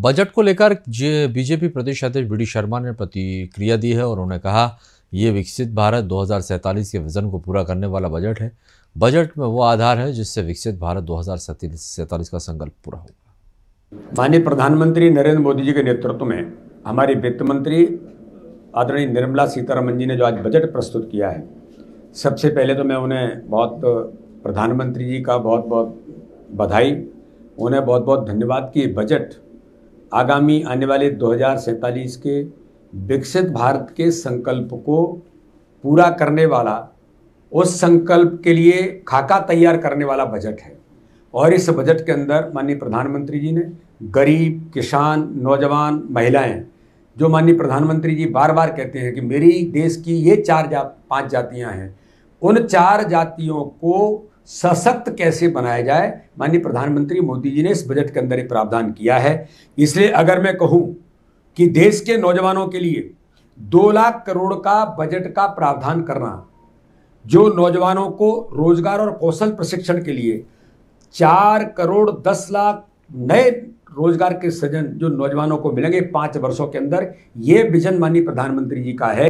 Budget को लेकर BJP प्रदेश अध्यक्ष बी डी शर्मा ने प्रतिक्रिया दी है और उन्होंने कहा, ये विकसित भारत दो हज़ार सैंतालीस के विजन को पूरा करने वाला बजट है। बजट में वो आधार है जिससे विकसित भारत दो का संकल्प पूरा होगा। माननीय प्रधानमंत्री नरेंद्र मोदी जी के नेतृत्व में हमारी वित्त मंत्री आदरणीय निर्मला सीतारमन जी ने जो आज बजट प्रस्तुत किया है, सबसे पहले तो मैं उन्हें बहुत प्रधानमंत्री जी का बहुत बहुत बधाई, उन्हें बहुत बहुत धन्यवाद कि बजट आगामी आने वाले दो हज़ार सैंतालीस के विकसित भारत के संकल्प को पूरा करने वाला, उस संकल्प के लिए खाका तैयार करने वाला बजट है। और इस बजट के अंदर माननीय प्रधानमंत्री जी ने गरीब, किसान, नौजवान, महिलाएँ, जो माननीय प्रधानमंत्री जी बार बार कहते हैं कि मेरी देश की ये चार जा पाँच जातियाँ हैं, उन चार जातियों को सशक्त कैसे बनाया जाए? माननीय प्रधानमंत्री मोदी जी ने इस बजट के अंदर प्रावधान किया है। इसलिए अगर मैं कहूँ कि देश के नौजवानों के लिए दो लाख करोड़ का बजट का प्रावधान करना, जो नौजवानों को रोज़गार और कौशल प्रशिक्षण के लिए चार करोड़ दस लाख नए रोज़गार के सृजन जो नौजवानों को मिलेंगे पाँच वर्षों के अंदर, ये विजन माननीय प्रधानमंत्री जी का है।